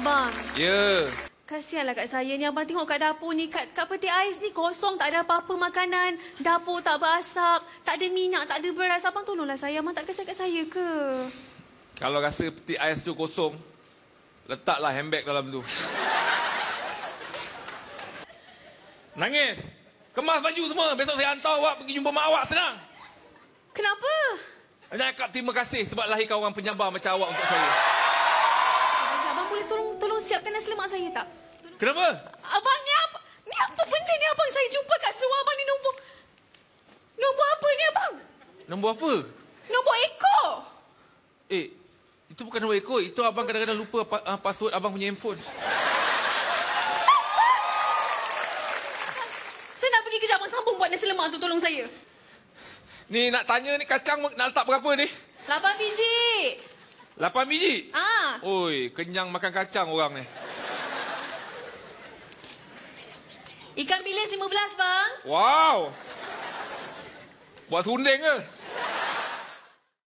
Abang, Ya. kasihanlah kat saya ni. Abang tengok kat dapur ni, kat, kat peti ais ni kosong. Tak ada apa-apa makanan. Dapur tak berasap. Tak ada minyak, tak ada beras. Abang tolonglah saya. Abang tak kisah kat saya ke? Kalau rasa peti ais tu kosong, letaklah handbag dalam tu. Nangis. Kemas baju semua. Besok saya hantar awak pergi jumpa mak awak senang. Kenapa? Saya cakap terima kasih sebab lahirkan orang penyabar macam awak untuk saya. Abang, abang boleh tolong siapkan nasi lemak saya tak? Kenapa? Abang ni apa? Ni apa benda ni abang? Saya jumpa kat seluar abang ni nombor... Nombor apa ni abang? Nombor apa? Nombor ekor. Eh, itu bukan nombor ekor. Itu abang kadang-kadang lupa pa- uh, password abang punya handphone. Saya nak pergi kerja abang sambung buat nasi lemak tu tolong saya. Ni nak tanya ni kacang nak letak berapa ni? 8 biji. 8 biji? Ah, Oi, kenyang makan kacang orang ni. Ikan bilis 15 bang. Wow. Buat serunding ke?